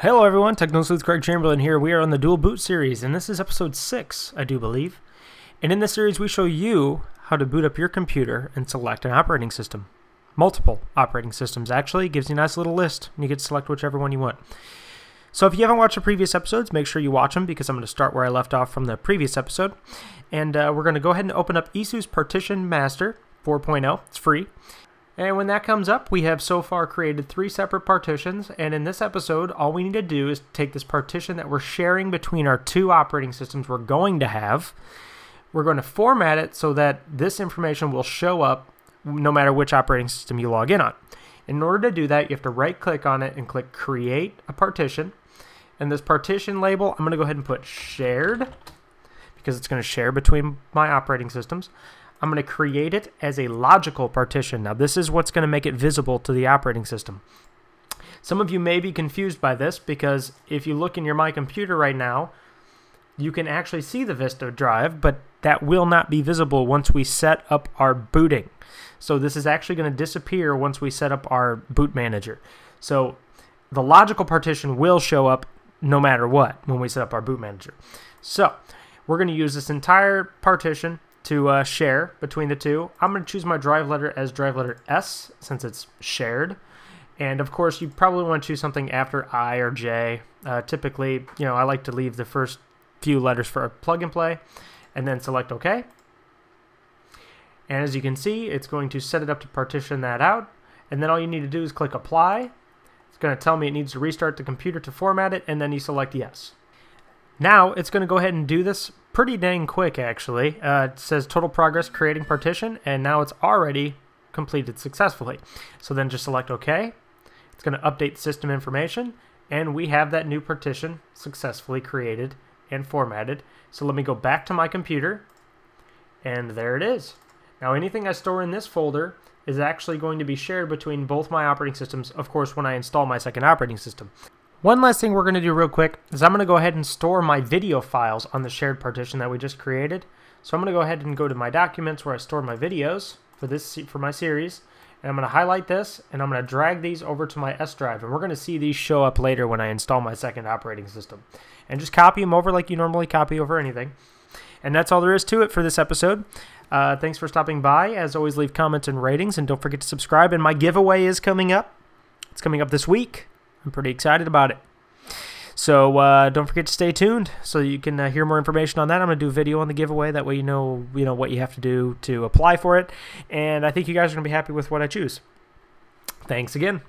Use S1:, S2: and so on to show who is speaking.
S1: Hello everyone, Techno Sleuth Craig Chamberlin here. We are on the Dual Boot series, and this is episode 6, I do believe. And in this series, we show you how to boot up your computer and select an operating system. Multiple operating systems, actually. Gives you a nice little list, and you to select whichever one you want. So if you haven't watched the previous episodes, make sure you watch them because I'm going to start where I left off from the previous episode. And uh, we're going to go ahead and open up EASEUS Partition Master 4.0. It's free. And when that comes up, we have so far created three separate partitions. And in this episode, all we need to do is take this partition that we're sharing between our two operating systems we're going to have. We're going to format it so that this information will show up no matter which operating system you log in on. In order to do that, you have to right click on it and click Create a Partition. And this partition label, I'm going to go ahead and put Shared because it's going to share between my operating systems. I'm going to create it as a logical partition. Now, this is what's going to make it visible to the operating system. Some of you may be confused by this because if you look in your My Computer right now, you can actually see the Vista drive, but that will not be visible once we set up our booting. So this is actually going to disappear once we set up our boot manager. So the logical partition will show up no matter what when we set up our boot manager. So we're going to use this entire partition to uh, share between the two. I'm going to choose my drive letter as drive letter S since it's shared. And of course, you probably want to choose something after I or J. Uh, typically, you know, I like to leave the first few letters for a plug and play and then select OK. And as you can see, it's going to set it up to partition that out. And then all you need to do is click Apply. It's going to tell me it needs to restart the computer to format it, and then you select Yes. Now it's going to go ahead and do this pretty dang quick, actually. Uh, it says total progress creating partition, and now it's already completed successfully. So then just select OK. It's going to update system information, and we have that new partition successfully created and formatted. So let me go back to my computer, and there it is. Now anything I store in this folder is actually going to be shared between both my operating systems, of course, when I install my second operating system. One last thing we're going to do real quick is I'm going to go ahead and store my video files on the shared partition that we just created. So I'm going to go ahead and go to my documents where I store my videos for this for my series. And I'm going to highlight this and I'm going to drag these over to my S drive. And we're going to see these show up later when I install my second operating system. And just copy them over like you normally copy over anything. And that's all there is to it for this episode. Uh, thanks for stopping by. As always, leave comments and ratings. And don't forget to subscribe. And my giveaway is coming up. It's coming up this week. I'm pretty excited about it. So uh, don't forget to stay tuned so you can uh, hear more information on that. I'm going to do a video on the giveaway. That way you know you know what you have to do to apply for it. And I think you guys are going to be happy with what I choose. Thanks again.